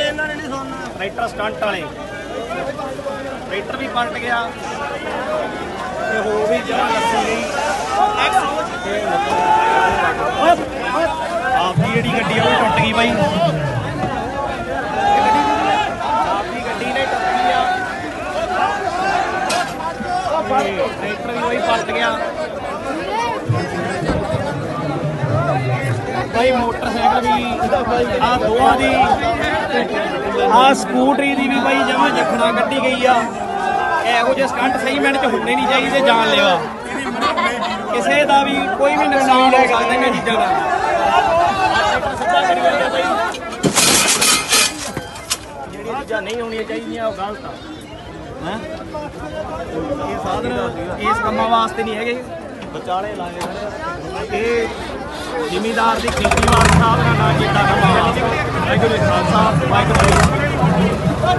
ਇਹਨਾਂ ਨੇ ਨਹੀਂ ਸੁਣਨਾ। ਰਾਈਟਰ ਸਟੰਟ ਵਾਲੇ। ਰਾਈਟਰ ਵੀ ਪਲਟ ਗਿਆ। ਤੇ ਹੋ ਵੀ ਜਰਾ ਲੱਸੀ ਗਈ ਆਪਦੀ ਜਿਹੜੀ ਗੱਡੀ ਆ ਉਹ ਟੁੱਟ ਗਈ ਬਾਈ। ਆਪਦੀ ਗੱਡੀ ਨੇ ਟੁੱਟ ਗਈ ਆ। ਤੇ ਟਰੈਕਟਰ ਵੀ ਉਹੀ ਪਲਟ ਗਿਆ। ਬਾਈ ਮੋਟਰਸਾਈਕਲ ਵੀ ਆ ਦੋਵਾਂ ਦੀ ਆ ਸਕੂਟਰੀ ਦੀ ਵੀ ਬਾਈ ਜਮਾ ਜਖਣਾ ਕੱਢੀ ਗਈ ਆ। ਇਹੋ ਜਿਹੇ ਸਟੰਟ ਸਹੀ ਮਿੰਟ ਚ ਹੁੰਦੇ ਨਹੀਂ ਚਾਹੀਦੇ ਜਾਨ ਲੈਵਾ ਕਿਸੇ ਦਾ ਵੀ ਕੋਈ ਵੀ ਨੁਕਸਾਨ ਹੋ ਸਕਦਾ ਇਹਨਾਂ ਚੀਜ਼ਾਂ ਦਾ। ਜਿਹੜੀਆਂ ਚੀਜ਼ਾਂ ਨਹੀਂ ਹੋਣੀਆਂ ਚਾਹੀਦੀਆਂ ਉਹ ਗਲਤ ਆ। ਹੈ? ਇਹ ਸਾਧਨ ਇਸ ਕੰਮਾਂ ਵਾਸਤੇ ਨਹੀਂ ਹੈਗੇ। ਵਿਚਾਲੇ ਲਾਏ ਇਹ ਜ਼ਿਮੀਦਾਰ ਦੀ ਖੇਤੀਬਾੜੀ ਸਾਧਨਾਂ ਨਾਲ ਕੀਤਾ ਕੰਮ ਵਾਹਿਗੁਰੂ ਜੀ ਖਾਲਸਾ ਵਾਹਿਗੁਰੂ